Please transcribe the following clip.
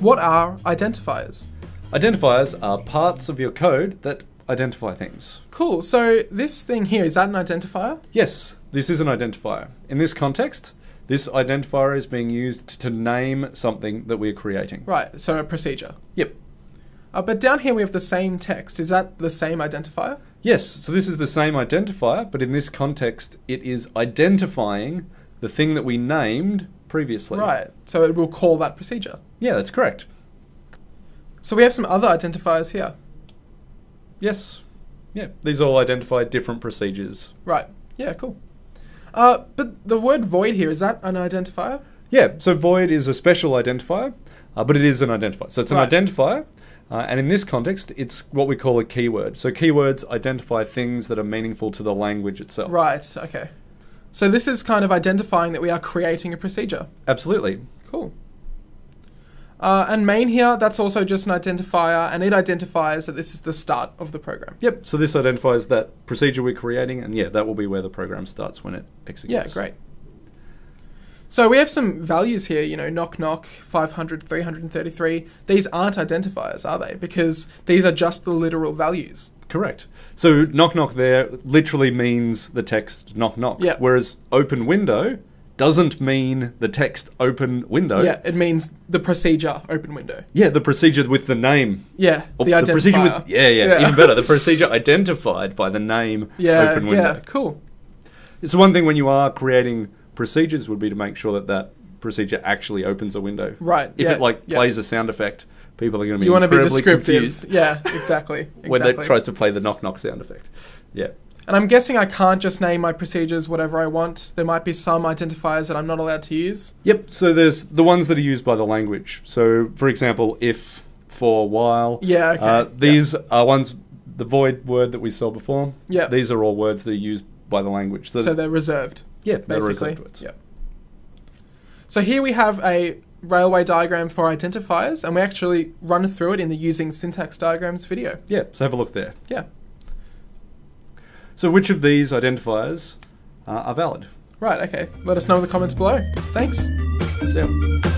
What are identifiers? Identifiers are parts of your code that identify things. Cool. So this thing here, is that an identifier? Yes, this is an identifier. In this context, this identifier is being used to name something that we're creating. Right, so a procedure. Yep. Uh, but down here we have the same text. Is that the same identifier? Yes, so this is the same identifier, but in this context, it is identifying the thing that we named previously. Right, so it will call that procedure. Yeah, that's correct. So we have some other identifiers here. Yes. Yeah, these all identify different procedures. Right, yeah, cool. Uh, but the word void here, is that an identifier? Yeah, so void is a special identifier, uh, but it is an identifier. So it's an Right. identifier, uh, and in this context, it's what we call a keyword. So keywords identify things that are meaningful to the language itself. Right, okay. So this is kind of identifying that we are creating a procedure. Absolutely. Cool. Uh, and main here, that's also just an identifier, and it identifies that this is the start of the program. Yep, so this identifies that procedure we're creating, and yeah, that will be where the program starts when it executes. Yeah, executes. great. So we have some values here, you know, knock knock, 500, 333. These aren't identifiers, are they? Because these are just the literal values. Correct. So knock knock there literally means the text knock knock. Yeah. Whereas open window doesn't mean the text open window. Yeah, it means the procedure open window. Yeah, the procedure with the name. Yeah, the identifier. procedure with yeah, yeah, even better. The procedure identified by the name Yeah, open window. yeah, cool. It's one thing when you are creating procedures would be to make sure that that procedure actually opens a window. Right, If yeah, it like yeah. plays a sound effect, people are going to be You want to be descriptive. confused Yeah, exactly. when exactly. it tries to play the knock knock sound effect. Yeah. And I'm guessing I can't just name my procedures whatever I want. There might be some identifiers that I'm not allowed to use. Yep. So there's the ones that are used by the language. So, for example, if, for, while. Yeah, okay. Uh, these are ones. The void word that we saw before. Yeah. These are all words that are used by the language. So, So they're reserved, yeah, they're basically. reserved words. Yeah. So here we have a railway diagram for identifiers, and we actually run through it in the using syntax diagrams video. Yeah. So have a look there. Yeah. So which of these identifiers uh, are valid? Right. Okay. Let us know in the comments below. Thanks. So.